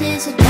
Is a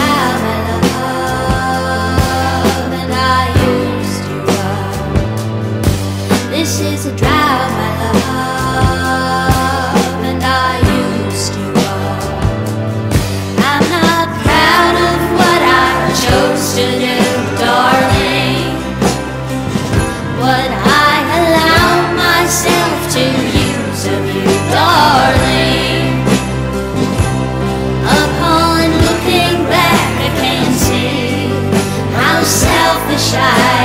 shine.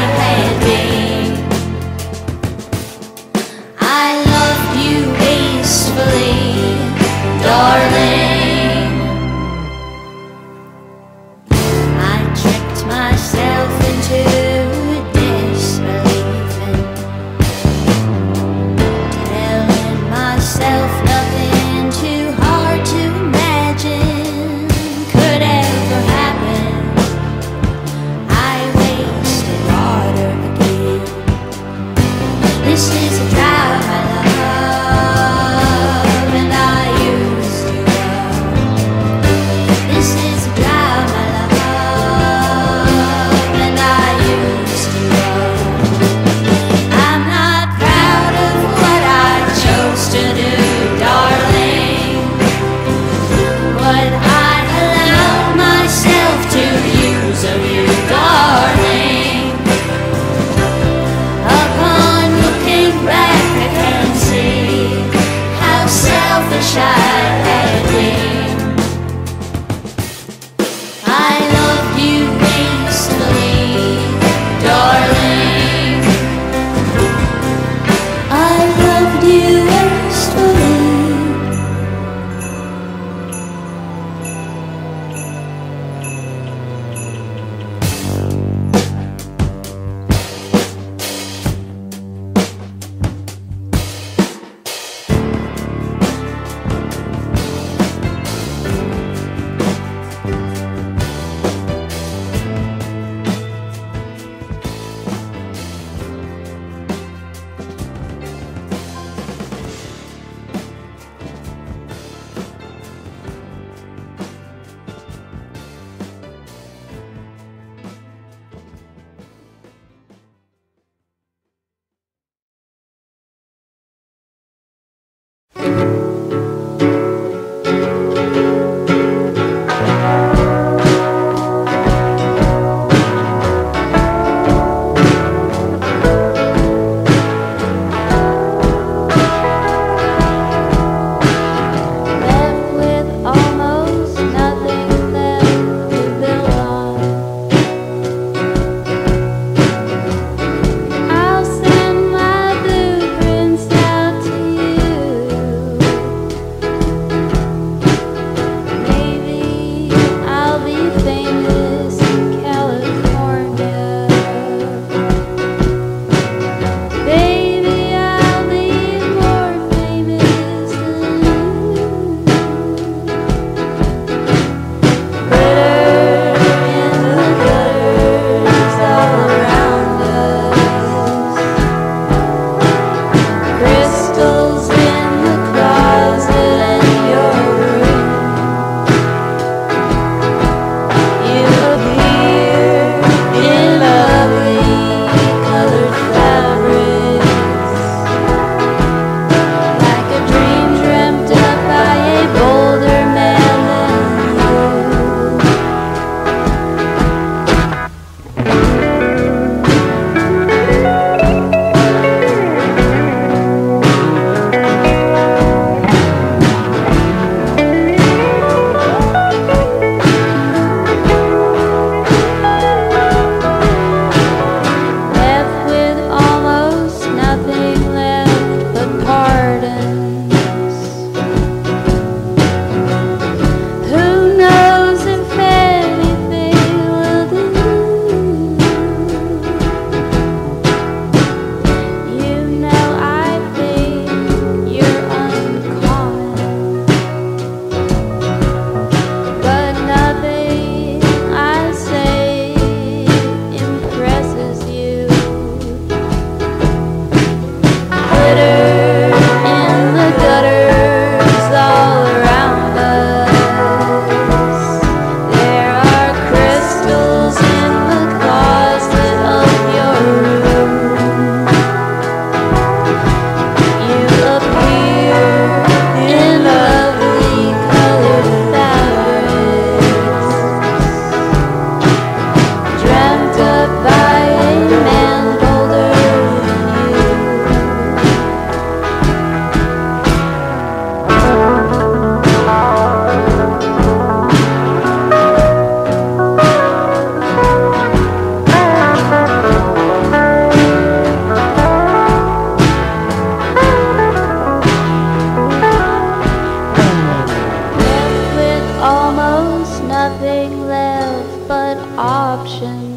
but options.